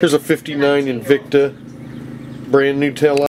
Here's a 59 Invicta, brand new tail.